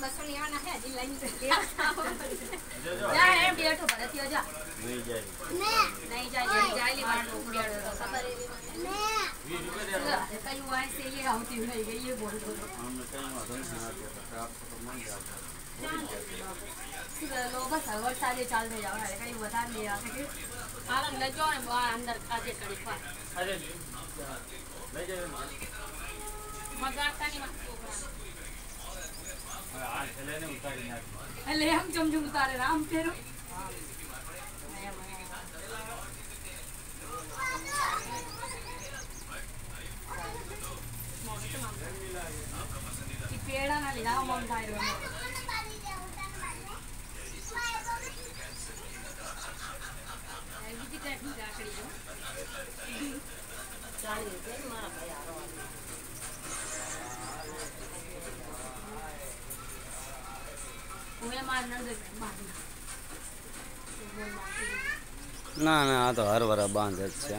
બસો લેવાના હે હજી લઈને લેવા જા એમ બેઠો ભલે થયો જા નહીં જાય નહીં જાય નહીં જાય લી બાર ઉડ્યાડો તો ખબર વીસ રૂપિયા દે કઈ વાય છે એ આવતી નહીં ગઈ એ બોલ બોલ અમને કઈ વાંધો નથી આવતો આપતો તો મન જાવ લો બસ હવે વરસાદે ચાલ થઈ જાવ હારે કઈ વધારે નહીં આવે કે આરામ લજો ને બહાર અંદર આજે કરી પા અરે લઈ જાય મગાડતા નહીં માં अरे हम जमझम उतारे ना हम फेरो पेड़ा लिया ના ના આ તો હરવરા બાંધ જ છે.